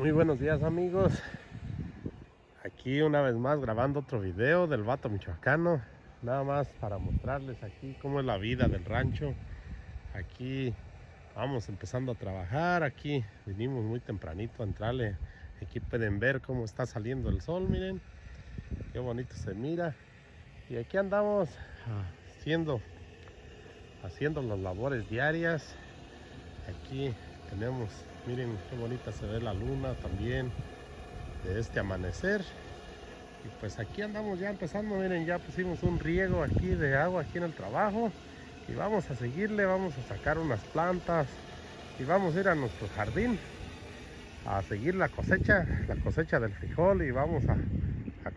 Muy buenos días amigos. Aquí una vez más grabando otro video del vato michoacano. Nada más para mostrarles aquí cómo es la vida del rancho. Aquí vamos empezando a trabajar. Aquí vinimos muy tempranito a entrarle. Aquí pueden ver cómo está saliendo el sol, miren. Qué bonito se mira. Y aquí andamos haciendo, haciendo las labores diarias. Aquí tenemos miren qué bonita se ve la luna también de este amanecer. Y pues aquí andamos ya empezando miren ya pusimos un riego aquí de agua aquí en el trabajo. Y vamos a seguirle vamos a sacar unas plantas y vamos a ir a nuestro jardín a seguir la cosecha la cosecha del frijol y vamos a,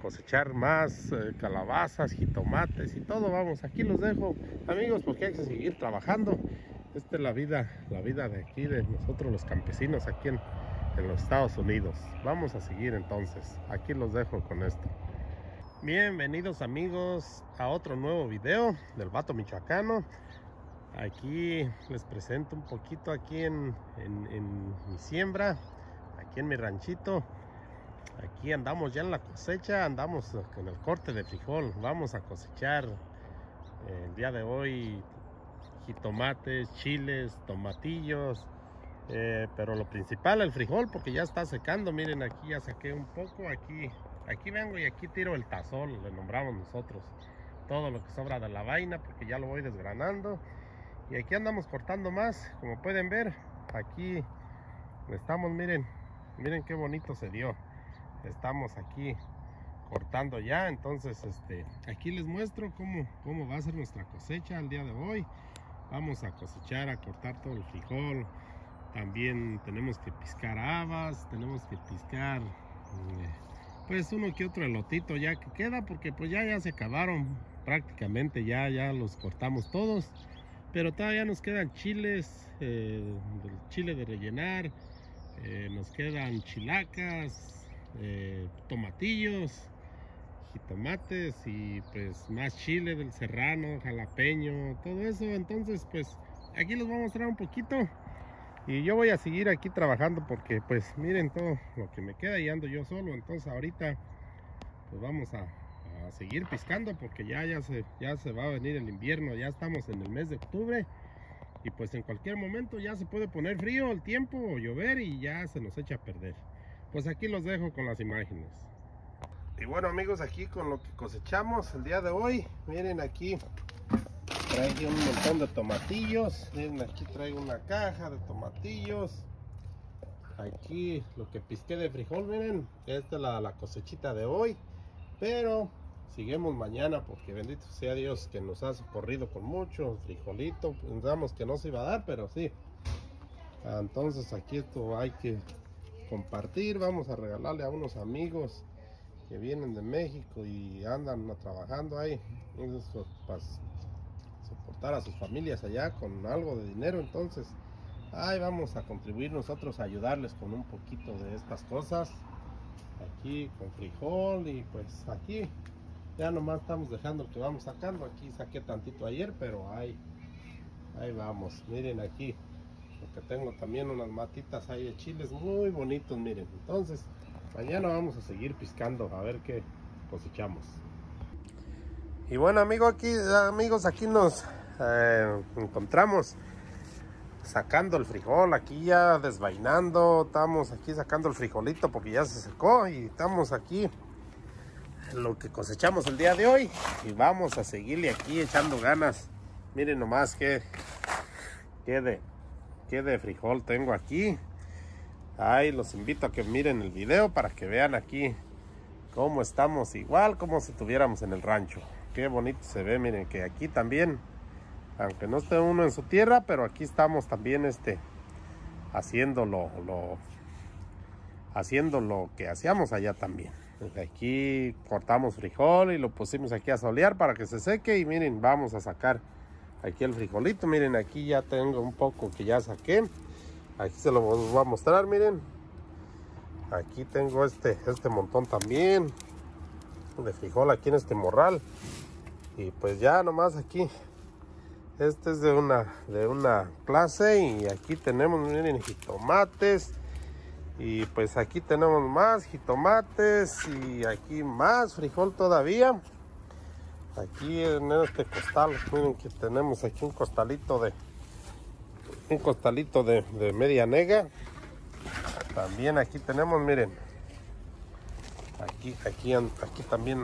cosechar más eh, calabazas jitomates y todo. Vamos aquí los dejo amigos porque hay que seguir trabajando esta es la vida, la vida de aquí, de nosotros los campesinos aquí en, los Estados Unidos. Vamos a seguir entonces. Aquí los dejo con esto. Bienvenidos amigos a otro nuevo video del Vato Michoacano. Aquí les presento un poquito aquí en, mi siembra, aquí en mi ranchito. Aquí andamos ya en la cosecha, andamos con el corte de frijol. Vamos a cosechar el día de hoy jitomates, chiles, tomatillos, eh, pero lo principal el frijol porque ya está secando, miren aquí ya saqué un poco, aquí, aquí vengo y aquí tiro el tazón, le nombramos nosotros, todo lo que sobra de la vaina porque ya lo voy desgranando. Y aquí andamos cortando más, como pueden ver, aquí estamos, miren, miren qué bonito se dio, estamos aquí cortando ya entonces este aquí les muestro cómo, cómo va a ser nuestra cosecha el día de hoy vamos a cosechar, a cortar todo el frijol. También tenemos que piscar habas, tenemos que piscar eh, pues uno que otro elotito ya que queda porque pues ya, ya se acabaron prácticamente, ya, ya los cortamos todos. Pero todavía nos quedan chiles, eh, chile de rellenar, eh, nos quedan chilacas, tomatillos, tomates y pues más chile del serrano, jalapeño, todo eso. Entonces pues aquí les voy a mostrar un poquito. Y yo voy a seguir aquí trabajando porque pues miren todo lo que me queda y ando yo solo. Entonces ahorita pues vamos a, seguir piscando porque ya, ya, se, ya se va a venir el invierno. Ya estamos en el mes de octubre. Y pues en cualquier momento ya se puede poner frío el tiempo o llover y ya se nos echa a perder. Pues aquí los dejo con las imágenes. Y bueno amigos, aquí con lo que cosechamos el día de hoy, miren aquí traigo un montón de tomatillos, miren aquí traigo una caja de tomatillos. Aquí lo que pisqué de frijol, miren, esta es la, la cosechita de hoy, pero seguimos mañana porque bendito sea Dios que nos ha socorrido con mucho frijolito, pensamos que no se iba a dar, pero sí. Entonces aquí esto hay que compartir, vamos a regalarle a unos amigos que vienen de México y andan trabajando ahí para soportar a sus familias allá con algo de dinero entonces ahí vamos a contribuir nosotros a ayudarles con un poquito de estas cosas aquí con frijol y pues aquí ya nomás estamos dejando que vamos sacando aquí saqué tantito ayer pero ahí ahí vamos miren aquí porque tengo también unas matitas ahí de chiles muy bonitos miren entonces Mañana vamos a seguir piscando a ver qué cosechamos. Y bueno amigo, aquí, amigos, aquí nos eh, encontramos sacando el frijol, aquí ya desvainando, estamos aquí sacando el frijolito porque ya se secó y estamos aquí lo que cosechamos el día de hoy y vamos a seguirle aquí echando ganas. Miren nomás que, que, de, que de frijol tengo aquí. Ahí los invito a que miren el video para que vean aquí cómo estamos igual como si estuviéramos en el rancho. Qué bonito se ve, miren que aquí también, aunque no esté uno en su tierra, pero aquí estamos también este, haciendo lo, haciendo lo que hacíamos allá también. Aquí cortamos frijol y lo pusimos aquí a solear para que se seque y miren, vamos a sacar aquí el frijolito. Miren, aquí ya tengo un poco que ya saqué. Aquí se lo voy a mostrar, miren. Aquí tengo este, este montón también de frijol aquí en este morral. Y pues ya nomás aquí. Este es de una, de una clase y aquí tenemos, miren, jitomates. Y pues aquí tenemos más jitomates y aquí más frijol todavía. Aquí en este costal, miren que tenemos aquí un costalito de un costalito de, media nega. También aquí tenemos, miren, aquí, aquí, aquí también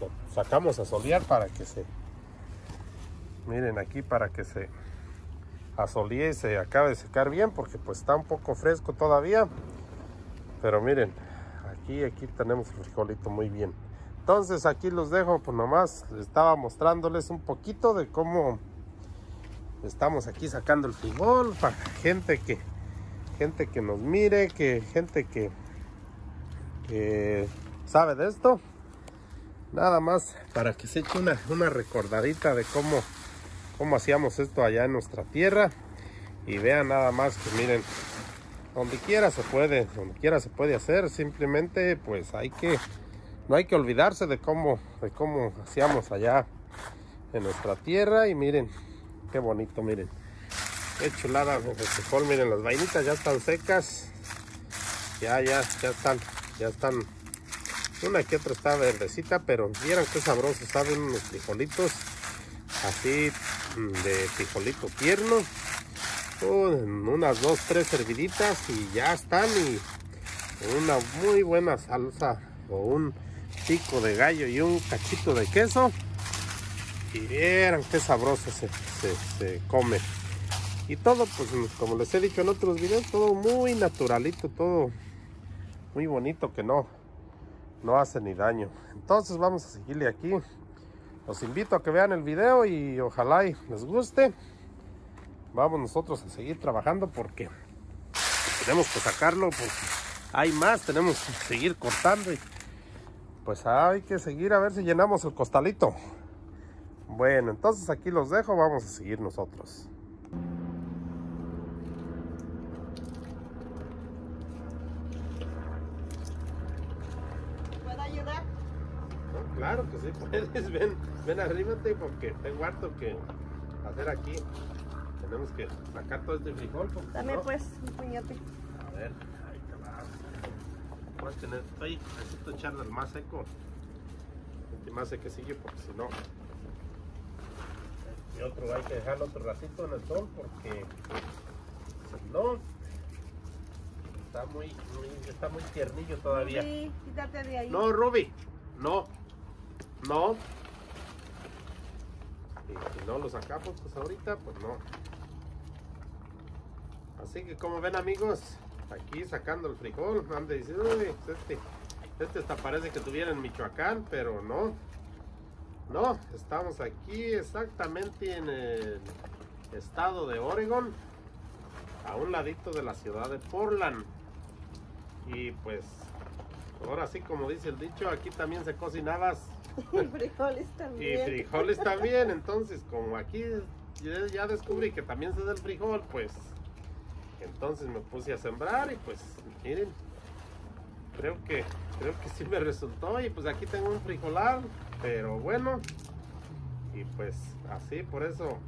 lo sacamos a solear para que se, miren aquí para que se asolíe y se acabe de secar bien porque pues está un poco fresco todavía. Pero miren, aquí, aquí tenemos el frijolito muy bien. Entonces aquí los dejo, pues nomás estaba mostrándoles un poquito de cómo estamos aquí sacando el frijol para gente que gente que nos mire, que gente que, sabe de esto. Nada más para que se eche una, una recordadita de cómo, cómo hacíamos esto allá en nuestra tierra. Y vean nada más que miren, donde quiera se puede, donde quiera se puede hacer. Simplemente pues hay que no hay que olvidarse de cómo, de cómo hacíamos allá en nuestra tierra. Y miren, qué bonito, miren. Qué chulada de frijol, miren, las vainitas ya están secas. Ya, ya, ya están, ya están. Una que otra está verdecita, pero vieran qué sabroso saben unos frijolitos. Así mm, de frijolito tierno. unas dos, tres herviditas y ya están. Y una muy buena salsa o un pico de gallo y un cachito de queso. Y vieran qué sabroso se, se, come. Y todo, pues como les he dicho en otros videos, todo muy naturalito, todo muy bonito que no, no hace ni daño. Entonces vamos a seguirle aquí. Los invito a que vean el video y ojalá y les guste. Vamos nosotros a seguir trabajando porque tenemos que sacarlo porque hay más, tenemos que seguir cortando pues hay que seguir a ver si llenamos el costalito. Bueno, entonces aquí los dejo, vamos a seguir nosotros. ¿Puedo ayudar? claro que sí puedes, ven, ven arríbate porque tengo harto que hacer aquí. Tenemos que sacar todo este frijol. Dame pues un puñete. A ver, ahí te va. Voy a tener, estoy, necesito echarle el más seco. El más sequecillo porque si no. Y otro hay que dejarlo otro ratito en el sol porque si no está muy, muy, está muy tiernillo todavía. Quítate de ahí. No, Ruby, no, no. Y si no lo sacamos, pues ahorita, pues no. Así que como ven amigos, aquí sacando el frijol, "Uy, pues este, este hasta parece que estuviera en Michoacán, pero no. No, estamos aquí exactamente en el estado de Oregon, a un ladito de la ciudad de Portland. Y pues, ahora sí como dice el dicho, aquí también se cocinabas Y frijoles y también. frijoles también, entonces como aquí ya, ya descubrí que también se da el frijol, pues entonces me puse a sembrar y pues miren, creo que creo que sí me resultó y pues aquí tengo un frijolar, pero bueno, y pues así por eso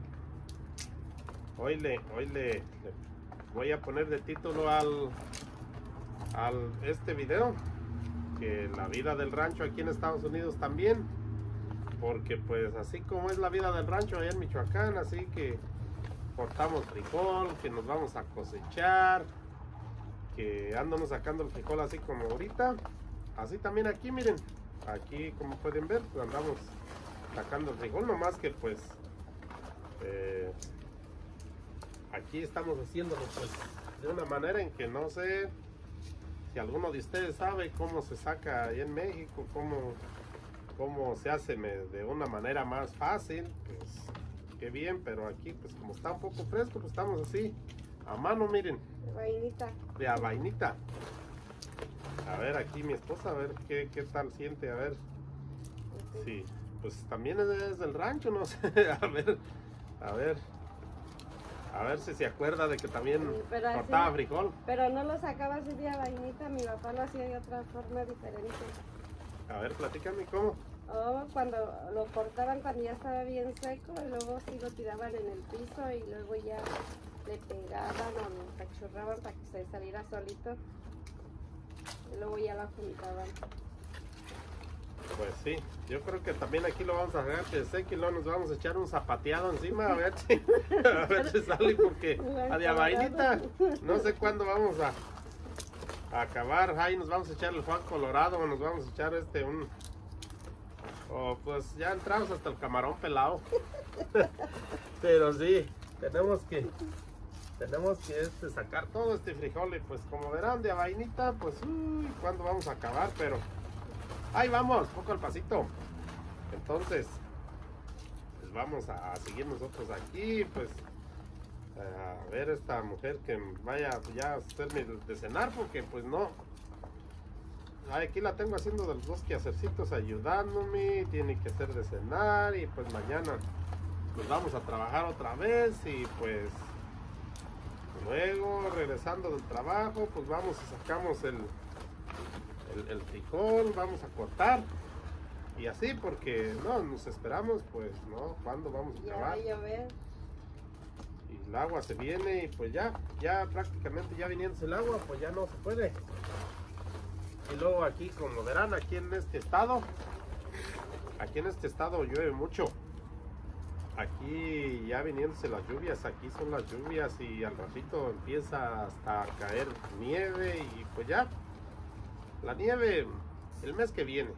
hoy le hoy le, voy a poner de título al al este video que la vida del rancho aquí en Estados Unidos también porque pues así como es la vida del rancho allá en Michoacán así que cortamos frijol que nos vamos a cosechar que andamos sacando el frijol así como ahorita. Así también aquí miren. Aquí como pueden ver pues, andamos sacando el frijol nomás que pues eh, aquí estamos haciéndolo pues de una manera en que no sé si alguno de ustedes sabe cómo se saca ahí en México, cómo, cómo se hace de una manera más fácil, pues qué bien, pero aquí pues como está un poco fresco, pues estamos así, a mano, miren, Vainita. de a vainita. A ver aquí mi esposa, a ver qué, qué tal siente, a ver, sí, pues también es del rancho, no sé, a ver, a ver. A ver si se acuerda de que también así- cortaba frijol. Pero no lo sacaba así de a vainita, mi papá lo hacía de otra forma diferente. A ver, platícame cómo. Oh, cuando lo cortaban cuando ya estaba bien seco y luego sí lo tiraban en el piso y luego ya le pegaban o lo cachurraban para que se saliera solito. luego ya la juntaban. Pues sí, yo creo que también aquí lo vamos a dejar que seque y luego nos vamos a echar un zapateado encima a ver si, a ver si sale porque a de vainita no sé cuándo vamos a, a acabar, ahí nos vamos a echar el Juan Colorado o nos vamos a echar este un o pues ya entramos hasta el camarón pelado. Pero sí, tenemos que tenemos que sacar todo este frijol y pues como verán de vainita, pues uy, cuándo vamos a acabar, pero ahí vamos, poco al pasito. Entonces, pues vamos a seguir nosotros aquí, pues a ver esta mujer que vaya ya a hacerme de cenar porque pues no aquí la tengo haciendo de los dos quehacercitos ayudándome tiene que hacer de cenar y pues mañana pues vamos a trabajar otra vez y pues luego regresando del trabajo pues vamos y sacamos el, el, el frijol vamos a cortar y así porque no nos esperamos pues no cuándo vamos a acabar y el agua se viene y pues ya, ya prácticamente ya viniéndose el agua, pues ya no se puede. Y luego aquí, como verán, aquí en este estado, aquí en este estado llueve mucho. Aquí ya viniéndose las lluvias, aquí son las lluvias y al ratito empieza hasta a caer nieve y pues ya, la nieve el mes que viene,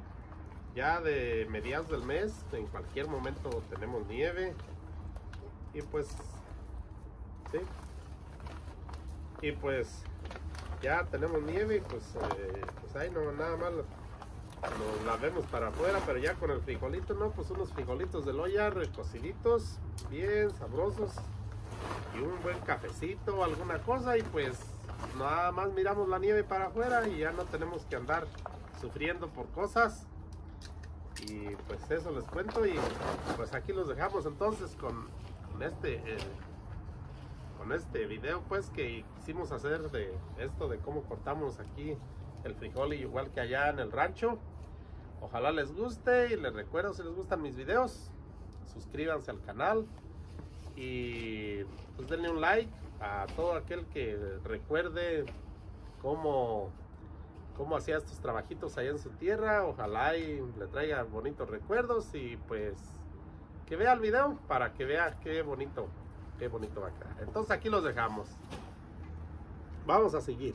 ya de mediados del mes, en cualquier momento tenemos nieve y pues sí. Y pues ya tenemos nieve y pues, eh, pues ahí no nada más nos la vemos para afuera pero ya con el frijolito no pues unos frijolitos de loya recociditos bien sabrosos y un buen cafecito alguna cosa y pues nada más miramos la nieve para afuera y ya no tenemos que andar sufriendo por cosas. Y pues eso les cuento y pues aquí los dejamos entonces con, este eh, con este video pues que quisimos hacer de esto de cómo cortamos aquí el frijol igual que allá en el rancho ojalá les guste y les recuerdo si les gustan mis videos suscríbanse al canal y pues denle un like a todo aquel que recuerde cómo cómo hacía estos trabajitos allá en su tierra. Ojalá y le traiga bonitos recuerdos y pues que vea el video para que vea qué bonito, qué bonito va a quedar. Entonces aquí los dejamos. Vamos a seguir.